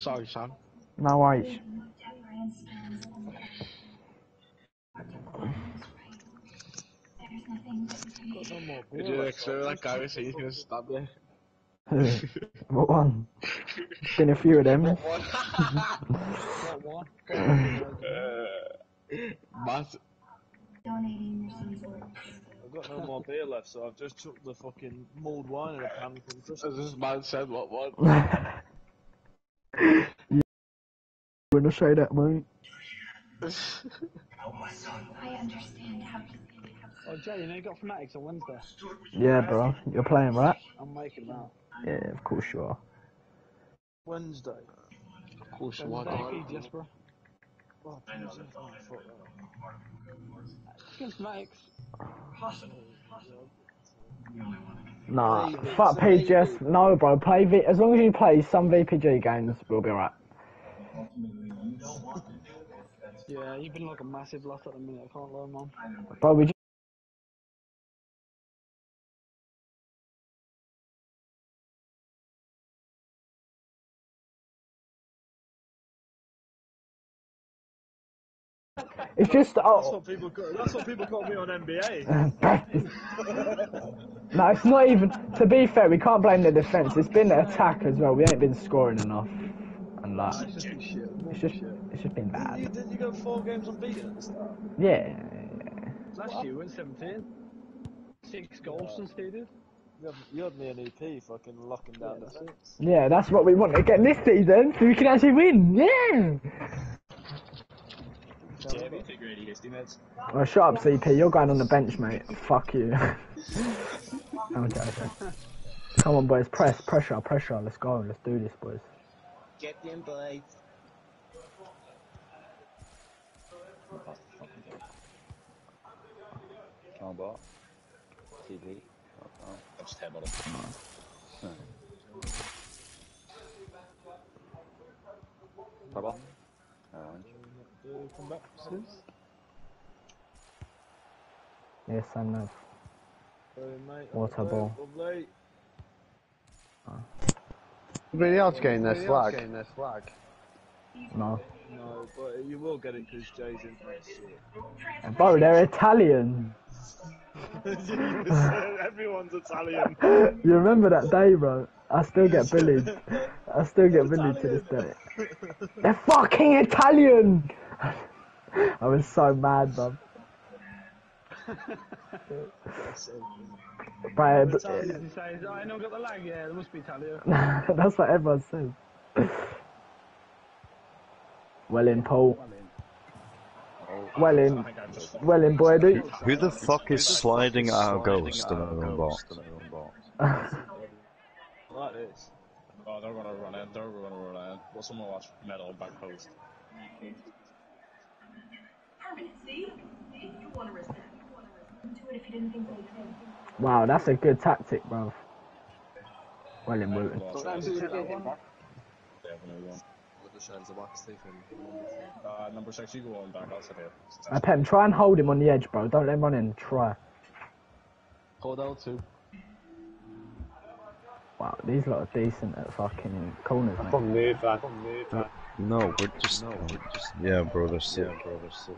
Sorry, son. No worries. Got no more beer Did you left, expect that guy was saying he's gonna stab you? what one? Been a few of them. Got one. Uh, Matt, I've got no more beer left, so I've just took the fucking mulled wine in a pan from as this man said, what one? You wanna say that, mate? I understand how you Oh, Jay, you know you got Fanatics on Wednesday. Yeah, bro. You're playing, right? I'm making that. Yeah, of course you are. Wednesday. Of course you want Wednesday, it. Jasper. Oh, Jesus. Oh, fuck that. Against Fanatics. Nah, fuck PGS. No, bro. Play v- as long as you play some VPG games, we'll be alright. Yeah, you've been like a massive loss at the minute, I can't lie, man. Bro, we just It's just oh. That's oh, what people call, that's what people call me on NBA. no, it's not even. To be fair, we can't blame the defense. It's been the attack as well. We ain't been scoring enough, and like It's just been shit. it's just it's just been Didn't you, bad. didn't you go four games unbeaten at the start? Yeah, Last year we went 17. Six goals since they did. You had, you me an EP fucking locking down the six. yeah, that's what we want to get this season, so we can actually win. Yeah. Well, shut up, CP. You're going on the bench, mate. Fuck you. I'm joking. Come on, boys. Press, pressure, pressure. Let's go. Let's do this, boys. Get them boys. Can't bot. TV. I just headbutt it. Purple. Orange. Come back, sis. Yes, I know. Sorry, mate. Water Lovely, ball. Lovely. Really hard to gain their slag. Gain their slag. No. No, but you will get it because Jay's in for shit. Bro, they're Italian. Everyone's Italian. You remember that day, bro? I still get bullied. I still get bullied to this day. They're fucking Italian! I was so mad, bro. But, Italian, he says, I know got the lag, yeah, there must be Italian. that's what everyone says. Well in, Paul. Well in. Well in, boy, dude. Who the fuck is sliding our ghost in our own box? Like this. Oh, they're gonna run in. They're gonna run in. Will someone watch metal back post? Permanency. You want to risk that. You want to risk it. Do it if you didn't think we could. Wow, that's a good tactic, bro. Well in, Wooten. Watch it. They have a new one. With the shells of wax taken. Uh, number six, you go on back. I'll here. Uh, Pem, try and hold him on the edge, bro. Don't let him run in. Try. Hold out too. Wow, these lot are decent at fucking corners, mate. From move back. From move back. No, we're just, no, we're just, yeah, bro, they're sick. Yeah, bro, they're sick.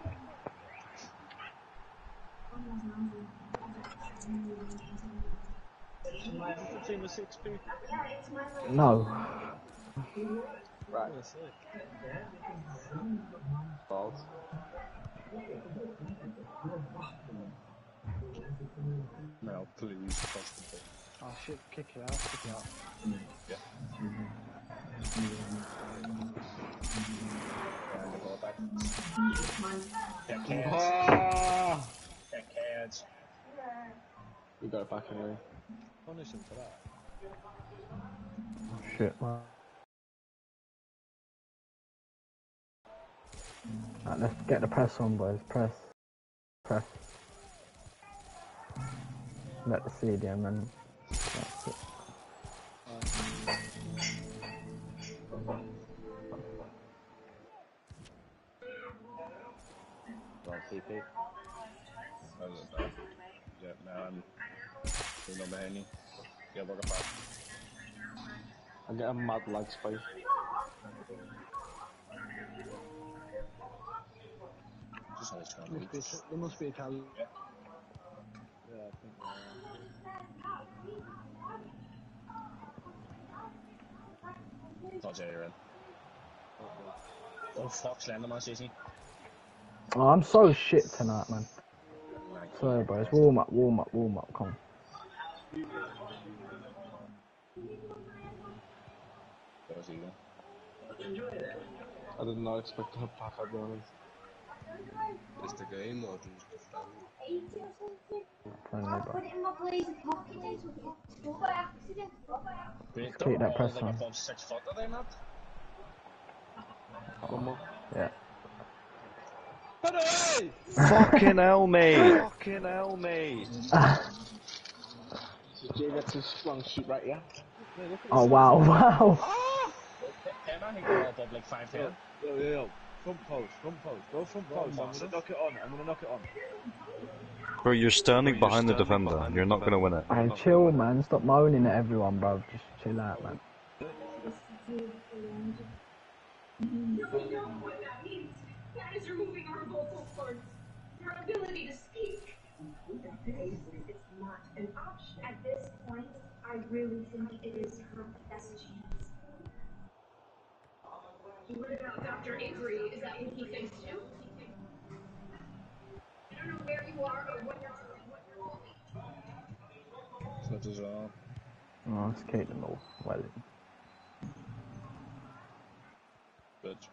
The team of six people. No. Right. That's it. Balls. No, please. Oh shit, kick it out, kick it out. And the ball back. Get kids. Ah! Get kids. We got it back anyway. Punish him for that. Oh, Shit. Right, let's get the press on, boys. Press. Press. Let the CDM and Go on, CP. That was bad. Yeah, man. There's no behind you. Yeah, work apart. I get a mad lag spike. Just always trying to Must be, reach. there must be a talent. Yeah. Yeah, I think. Uh, Dodge area in. Oh fuck, Slenderman, Stacey. Oh, I'm so shit tonight, man. Sorry, boys. Warm up, warm up, warm up. Come on. There's Eagle. I did not expect to have pack at the moment. Is the game or just the friend? Friendly, I bro. put it in my blazer pocket and it by accident. Wait, that all press on. above six foot, are they not? One more. Yeah. Fucking hell, mate. Fucking hell, mate. Jay gets his strong shoot right here. Oh wow, wow. Penman, he got above like 5'10. Yo, yo, yo, yo. Front post, front post. Go front post. I'm gonna knock it on. I'm gonna knock it on. Bro, you're standing behind the defender. And you're not gonna win it. Hey, chill, man. Stop moaning at everyone, bro. Just chill out, man. You don't know what that means. That is removing our vocal cords. Your ability to speak. It's not an option. At this point, I really think it is her best chance. What about Dr. Avery? Is that what he thinks too? I don't know where you are or what you're doing, what you're doing. Switch as well. Oh, let's keep them all. Well, Bitch.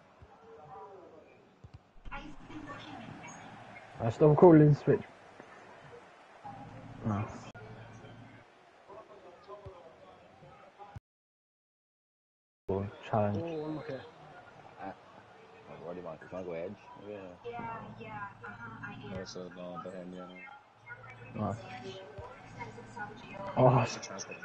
I still calling switch. Nice. Cool, Challenge. Oh, okay. I've already want to go edge. Yeah. Yeah, yeah, uh-huh, I am. Also, no, behind you. Nice. Extensive salvage Oh, the transport.